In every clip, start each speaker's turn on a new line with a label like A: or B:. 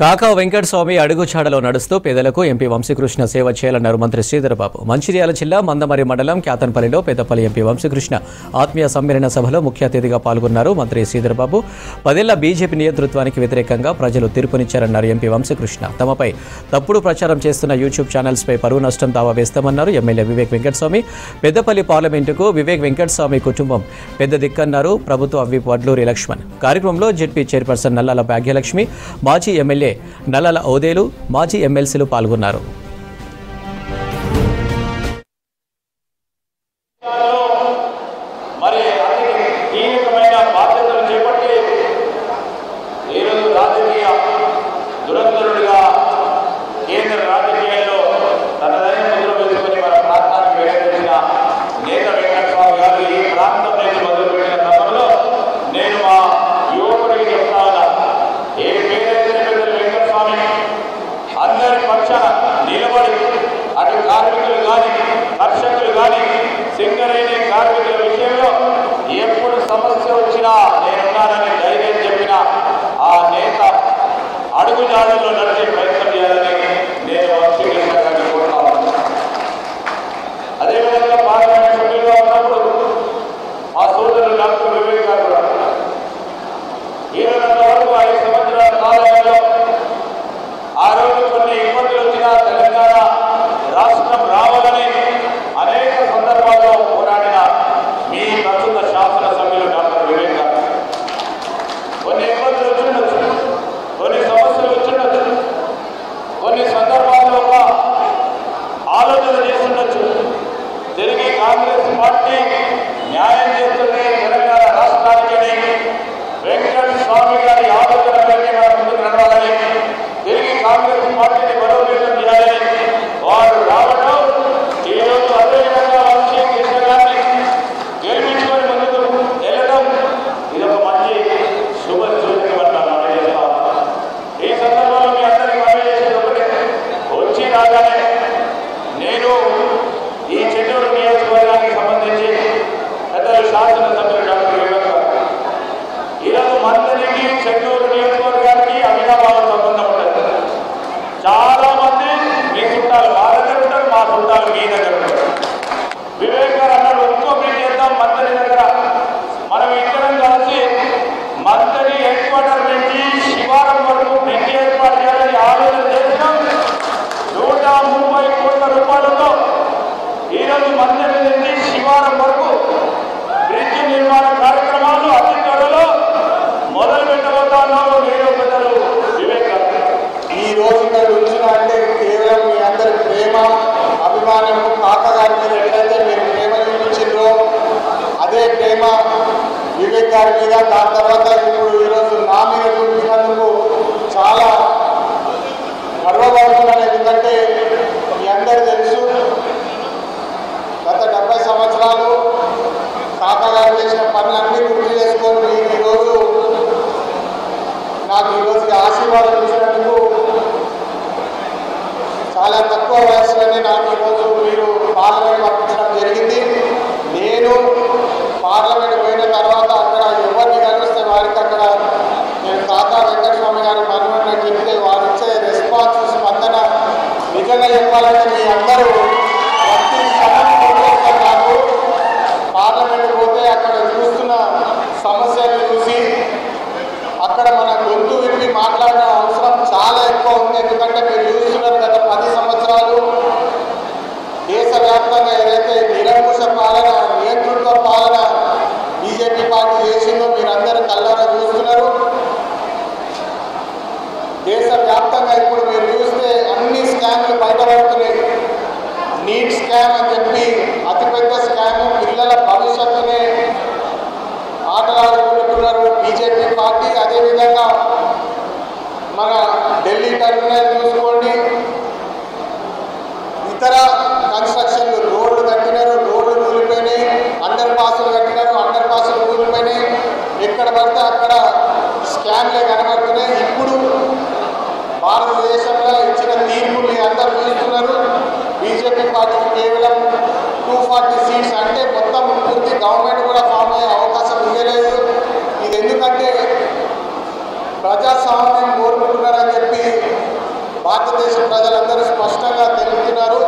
A: కాకా వెంకటస్వామి అడుగుచాడలో నడుస్తూ పేదలకు ఎంపీ వంశీకృష్ణ సేవ చేయాలన్నారు మంత్రి శ్రీధరబాబు. మంచిర్యాల జిల్లా మందమరి మండలం క్యాతన్పల్లిలో పెద్దపల్లి ఎంపీ వంశీకృష్ణ ఆత్మీయ సమ్మేళన సభలో ముఖ్య అతిథిగా పాల్గొన్నారు మంత్రి శ్రీధరబాబు. పదేళ్ళ బీజేపీ నియంతృత్వానికి వ్యతిరేకంగా ప్రజలు తీర్పునిచ్చారన్నారు ఎంపీ వంశీకృష్ణ. తమపై తప్పుడు ప్రచారం చేస్తున్న యూట్యూబ్ ఛానల్స్పై పరువు నష్టం దావా వేస్తామన్నారు ఎమ్మెల్యే వివేక్ వెంకటస్వామి. పెద్దపల్లి పార్లమెంటుకు వివేక్ వెంకటస్వామి కుటుంబం పెద్ద దిక్కన్నారు. ప్రభుత్వ విప్ వడ్లూరి లక్ష్మణ్. కార్యక్రమంలో జెడ్పీ చైర్పర్సన్ నల్లాల భాగ్యలక్ష్మి మాజీ ఎమ్మెల్యే నల్లాల ఓదేలు మాజీ ఎమ్మెల్సీలు పాల్గొన్నారు.
B: కార్మికుల విషయంలో ఎప్పుడు సమస్య వచ్చినా నేనున్నానని ధైర్యం చెప్పిన ఆ నేత అడుగుజాడల్లో నడిచే ప్రయత్నం చేయాలని నేను వంశీకృష్ణ గారిని కోరుతా ఉన్నాను అదేవిధంగా పార్లమెంట్ సభ్యులుగా ఉన్నప్పుడు మా సోదరులు డాక్టర్ వివేక్ గారు కూడా ఈరోజు వరకు ఐదు సంవత్సరాల కాలంలో ఆ రోజు కొన్ని ఇబ్బందులు వచ్చినా తెలంగాణ రాష్ట్రం రావాలని అనేక సందర్భాల్లో పోరాడిన మీ ప్రస్తుత శాసనసభ్యులు డాక్టర్ వివేక్ గారు కొన్ని ఇబ్బందులు వచ్చిండొచ్చు కొన్ని సమస్యలు వచ్చిండొచ్చు కొన్ని సందర్భాల్లో ఒక ఆలోచన చేస్తుండొచ్చు. తిరిగి కాంగ్రెస్ పార్టీ న్యాయం చేస్తుంది తెలంగాణ రాష్ట్రానికి వెంకట స్వామి గారి ఆలోచన మేరకే మనం ముందుకు నడవాలని. తిరిగి కాంగ్రెస్ పార్టీని బలోపేతం చేయాలని వారు రావడం ఈరోజు అదేవిధంగా వంశీ కృష్ణ గారిని గెలిపించుకొని ముందుకు వెళ్ళడం ఇది ఒక మంచి శుభ సూచన అంటారు మనం చేస్తా ఉన్నాం. ఈ సందర్భంలో మీ అందరికీ మనం చేసేది ఒకటే వచ్చి రాగానే నేను ఈ చెన్నూరు నియోజకవర్గానికి సంబంధించి పెద్దలు శాసనసభ్యులు డాక్టర్ వివేక్ గారు ఈరోజు మంత్రికి చెన్నూరు నియోజకవర్గానికి అవినాభావ సంబంధం ఉంటుంది చాలా మంది మీ చుట్టాలు మా దగ్గర ఉంటారు మా చుట్టాలు మీ దగ్గర ఉంటారు వివేక్ గారు అన్నాడు ఇంకో మీట్ చేద్దాం మంత్రి దగ్గర మనం ఇద్దరం కలిసి మంత్రి హెడ్ క్వార్టర్ నుంచి శివారం వరకు బ్రిడ్జ్ ఏర్పాటు చేయాలని ఆలోచన చేసినాం నూట ముప్పై కోట్ల రూపాయలతో ఈరోజు మంత్రి నుంచి శివారం వరకు బ్రిడ్జ్ నిర్మాణ కార్యక్రమాలు అతి త్వరలో మొదలు పెట్టబోతా ఉన్నారు మీరు పెద్దలు వివేక్ గారు
C: ఈ రోజు ఇక్కడ ఉంచిన అంటే కేవలం మీ అందరి ప్రేమ అభిమానం కాక గారి మీద ఎక్కడైతే మీరు ప్రేమ చూపించిండ్రో అదే ప్రేమ వివేక్ గారి మీద దాని తర్వాత ఇప్పుడు ఈరోజు నా మీద చూపించినందుకు చాలా గర్వపడుతున్నాను. ఎందుకంటే మీ అందరు తెలుసు గత డెబ్బై సంవత్సరాలు తాతగారు చేసిన పనులన్నీ గుర్తు చేసుకొని మీకు ఈరోజు నాకు ఈరోజు ఆశీర్వాదం ఇచ్చినందుకు చాలా తక్కువ వయసులోనే నాకు ఈరోజు మీరు పార్లమెంట్ పంపించడం జరిగింది. నేను పార్లమెంట్ పోయిన తర్వాత అక్కడ ఎవరిని కలిస్తే వారికి అక్కడ నేను కాకా వెంకటస్వామి గారి మనవడిని చెప్తే వారు ఇచ్చే రెస్పాన్స్ స్పందన నిజంగా చెప్పాలంటే మీ అందరూ ప్రతి క్షణం గుర్తొస్తారు నాకు పార్లమెంట్ పోతే అక్కడ చూస్తున్న సమస్యలు చూసి అక్కడ మన గొంతు విప్పి మాట్లాడిన అవసరం చాలా ఎక్కువ ఉంది ఎందుకంటే మీరు చూస్తున్నారు గత పది సంవత్సరాలు దేశవ్యాప్తంగా ఏదైతే నిరంకుశ పాలన నియంతృత్వ పాలన బీజేపీ పార్టీ చేసిందో మీరందరూ కల్లారా చూస్తున్నారు. దేశవ్యాప్తంగా ఇప్పుడు మీరు చూస్తే అన్ని స్కామ్లు బయటపడుతున్నాయి. నీట్ స్కామ్ అని చెప్పి అతిపెద్ద స్కామ్ పిల్లల భవిష్యత్తునే ఆటలాడుకుంటున్నారు బీజేపీ పార్టీ. అదేవిధంగా మన ఢిల్లీ టర్మినల్ చూసుకోండి. ఇతర ఎక్కడ అక్కడ స్కామ్లే కనబడుతున్నాయి. ఇప్పుడు భారతదేశంలో ఇచ్చిన తీర్పుని అందరూ చూస్తున్నారు బీజేపీ పార్టీకి కేవలం టూ ఫార్టీ సీట్స్ అంటే మొత్తం పూర్తి గవర్నమెంట్ కూడా ఫామ్ అయ్యే అవకాశం ఇవ్వలేదు. ఇది ఎందుకంటే ప్రజాస్వామ్యం కోరుకుంటున్నారని చెప్పి
D: భారతదేశ ప్రజలందరూ స్పష్టంగా తెలుపుతున్నారు.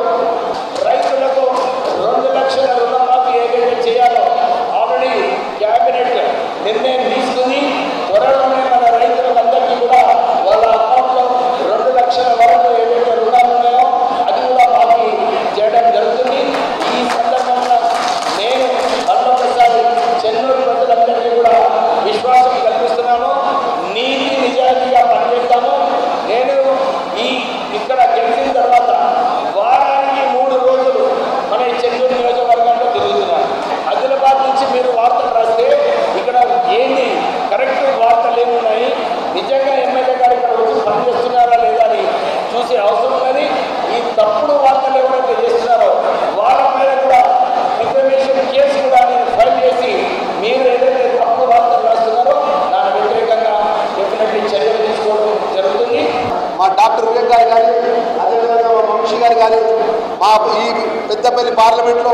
D: పెద్దపల్లి పార్లమెంట్లో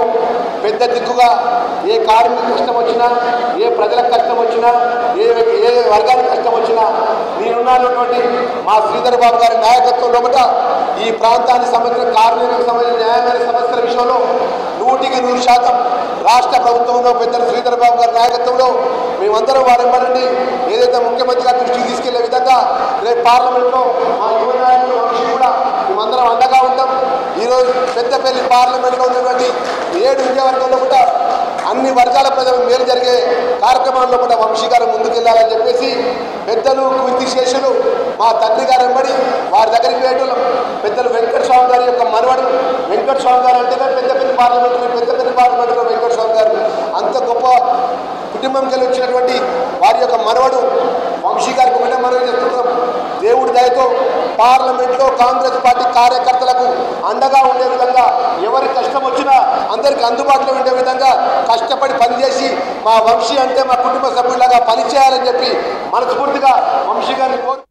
D: పెద్ద దిక్కుగా ఏ కార్మిక కష్టం వచ్చినా ఏ ప్రజలకు కష్టం వచ్చినా ఏ ఏ వర్గానికి కష్టం వచ్చినా నేనున్నటువంటి మా శ్రీధర్ బాబు గారి నాయకత్వంలో ఒకట ఈ ప్రాంతానికి సంబంధించిన కార్మికులకు సంబంధించిన న్యాయమైన సమస్యల విషయంలో నూటికి నూరు శాతం రాష్ట్ర ప్రభుత్వంలో పెద్దలు శ్రీధర్ బాబు గారి నాయకత్వంలో మేమందరం వారిమ్మనండి ఏదైతే ముఖ్యమంత్రి గారి దృష్టికి తీసుకెళ్ళే విధంగా రేపు పార్లమెంట్లో మా యువ నాయకులు కూడా మేమందరం అండగా ఉంటాం. ఈరోజు పెద్దపల్లి పార్లమెంట్లో ఉన్నటువంటి ఏడు విజయవర్గంలో కూడా అన్ని వర్గాల ప్రజలకు మేలు జరిగే కార్యక్రమాల్లో కూడా వంశీ గారు ముందుకెళ్ళాలని చెప్పేసి పెద్దలు కీర్తి శేషులు మా తండ్రి గారు వెంబడి వారి దగ్గరికి వేయటం పెద్దలు వెంకట స్వామి గారి యొక్క మనవడు వెంకట స్వామి గారు అంటేనే పెద్దపల్లి పార్లమెంటులో పెద్దపల్లి పార్లమెంటులో వెంకట స్వామి గారు. అంత గొప్ప కుటుంబంకి వెళ్ళి వచ్చినటువంటి వారి యొక్క మనవడు వంశీ గారికి ఒకటే మనం చేస్తున్నాం. దేవుడి దయతో పార్లమెంట్లో కాంగ్రెస్ పార్టీ కార్యకర్తలకు అండగా ఉండే విధంగా ఎవరి కష్టం వచ్చినా అందరికి అందుబాటులో ఉండే విధంగా కష్టపడి పనిచేసి మా వంశీ అంటే మా కుటుంబ సభ్యులాగా పనిచేయాలని చెప్పి మనస్ఫూర్తిగా వంశీ గారిని కోరు